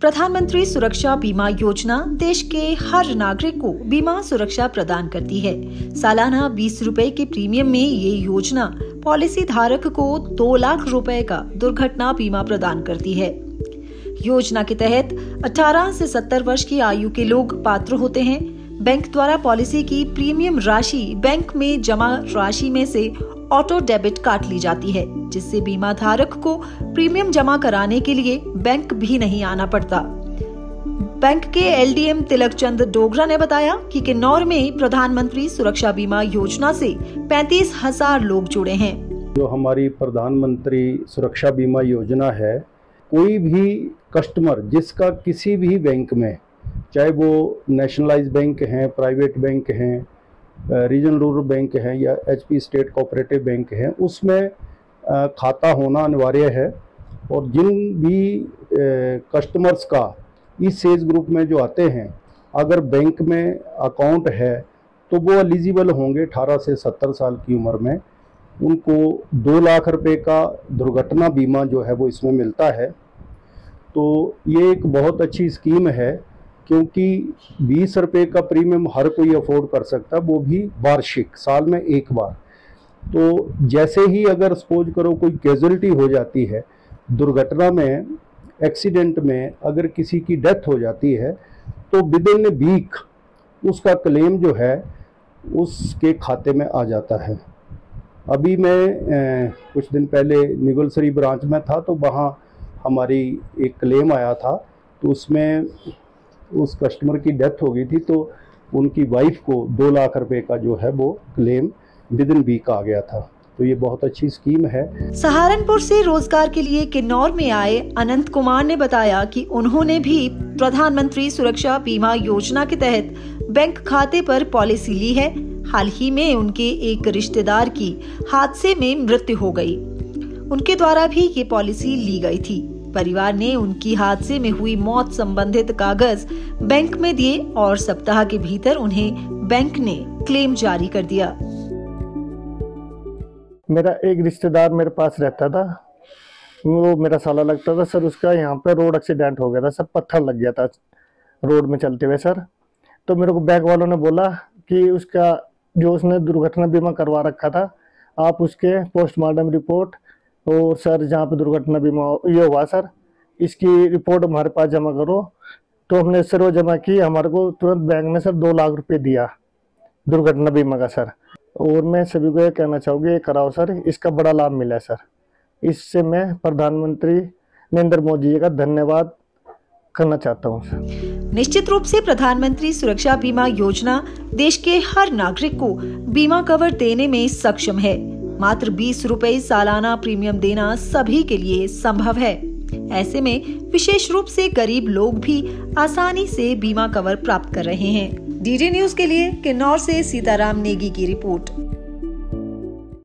प्रधानमंत्री सुरक्षा बीमा योजना देश के हर नागरिक को बीमा सुरक्षा प्रदान करती है। सालाना बीस रूपए के प्रीमियम में ये योजना पॉलिसी धारक को दो लाख रुपए का दुर्घटना बीमा प्रदान करती है। योजना के तहत 18 से 70 वर्ष की आयु के लोग पात्र होते हैं। बैंक द्वारा पॉलिसी की प्रीमियम राशि बैंक में जमा राशि में से ऑटो डेबिट काट ली जाती है, जिससे बीमा धारक को प्रीमियम जमा कराने के लिए बैंक भी नहीं आना पड़ता। बैंक के एलडीएम तिलक चंद डोगरा ने बताया कि किन्नौर में प्रधानमंत्री सुरक्षा बीमा योजना से पैंतीस हज़ार लोग जुड़े हैं। जो हमारी प्रधानमंत्री सुरक्षा बीमा योजना है, कोई भी कस्टमर जिसका किसी भी बैंक में, चाहे वो नेशनलाइज बैंक हैं, प्राइवेट बैंक हैं रीजनल रूरल बैंक हैं या एचपी स्टेट कोऑपरेटिव बैंक हैं, उसमें खाता होना अनिवार्य है और जिन भी कस्टमर्स का इस एज ग्रुप में जो आते हैं, अगर बैंक में अकाउंट है तो वो एलिजिबल होंगे 18 से 70 साल की उम्र में। उनको दो लाख रुपए का दुर्घटना बीमा जो है वो इसमें मिलता है। तो ये एक बहुत अच्छी स्कीम है क्योंकि बीस रुपये का प्रीमियम हर कोई अफोर्ड कर सकता है वो भी वार्षिक साल में एक बार। तो जैसे ही अगर सपोज़ करो कोई कैजुअलिटी हो जाती है दुर्घटना में एक्सीडेंट में अगर किसी की डेथ हो जाती है तो विद इन वीक उसका क्लेम जो है उसके खाते में आ जाता है। अभी मैं ए, कुछ दिन पहले निगलसरी ब्रांच में था तो वहाँ हमारी एक क्लेम आया था तो उसमें उस कस्टमर की डेथ हो गई थी तो उनकी वाइफ को दो लाख रुपए का जो है वो क्लेम विद इन वीक आ गया था। तो ये बहुत अच्छी स्कीम है। सहारनपुर से रोज़गार के लिए किन्नौर में आए अनंत कुमार ने बताया कि उन्होंने भी प्रधानमंत्री सुरक्षा बीमा योजना के तहत बैंक खाते पर पॉलिसी ली है। हाल ही में उनके एक रिश्तेदार की हादसे में मृत्यु हो गई। उनके द्वारा भी ये पॉलिसी ली गई थी। परिवार ने उनकी हादसे में हुई मौत संबंधित कागज़ बैंक में दिए और सप्ताह के भीतर उन्हें बैंक ने क्लेम जारी कर दिया। मेरा एक रिश्तेदार मेरे पास रहता था। वो मेरा साला लगता था, सर, उसका यहाँ पे रोड एक्सीडेंट हो गया था, सर, पत्थर लग गया था रोड में चलते हुए, सर। तो मेरे को बैंक वालों ने बोला कि उसका, जो उसने दुर्घटना बीमा करवा रखा था, आप उसके पोस्टमार्टम रिपोर्ट और सर, जहाँ पे दुर्घटना बीमा ये हुआ सर, इसकी रिपोर्ट हमारे पास जमा करो। तो हमने सर वो जमा की, हमारे को तुरंत बैंक ने सर दो लाख रुपए दिया दुर्घटना बीमा का सर। और मैं सभी को ये कहना चाहूँगी, ये कराओ सर, इसका बड़ा लाभ मिला है सर। इससे मैं प्रधानमंत्री नरेंद्र मोदी जी का धन्यवाद करना चाहता हूँ निश्चित रूप से प्रधानमंत्री सुरक्षा बीमा योजना देश के हर नागरिक को बीमा कवर देने में सक्षम है। मात्र बीस रूपए सालाना प्रीमियम देना सभी के लिए संभव है। ऐसे में विशेष रूप से गरीब लोग भी आसानी से बीमा कवर प्राप्त कर रहे हैं। डीडी न्यूज़ के लिए किन्नौर से सीताराम नेगी की रिपोर्ट।